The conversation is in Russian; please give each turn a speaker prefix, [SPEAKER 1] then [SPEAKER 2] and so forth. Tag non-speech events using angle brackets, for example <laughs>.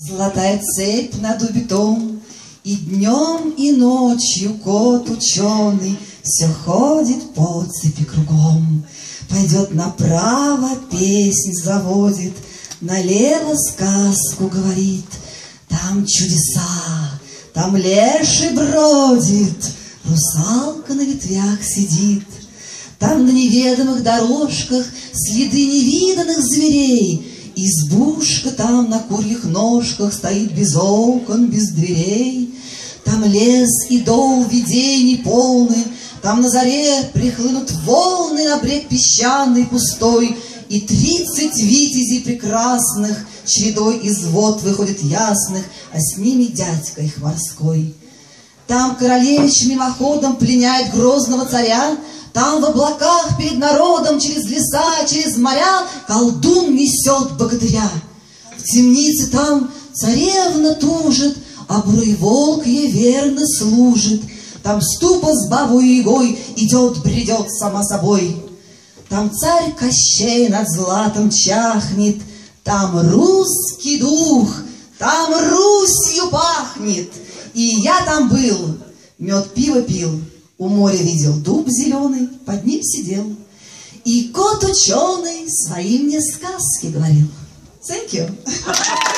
[SPEAKER 1] Золотая цепь над убитом, И днем, и ночью кот ученый Все ходит по цепи кругом. Пойдет направо, песнь заводит, Налево сказку говорит. Там чудеса, там леший бродит, Русалка на ветвях сидит. Там на неведомых дорожках Следы невиданных зверей, Избушка там на курьих ножках Стоит без окон, без дверей. Там лес и дол видений полны, Там на заре прихлынут волны На брег песчаный пустой, И тридцать витязей прекрасных Чередой из вод выходит ясных, А с ними дядька их морской. Там королевич мимоходом пленяет грозного царя, там в облаках перед народом через леса, через моря колдун несет богатыря. В темнице там царевна тужит, а бурый волк ей верно служит. Там ступа с бабой егой идет, бредет сама собой. Там царь Кощей над златом чахнет, Там русский дух, там Русью пахнет. И я там был, мед пиво пил, у моря видел дуб зеленый, под ним сидел. И кот ученый свои мне сказки говорил. Thank you. <laughs>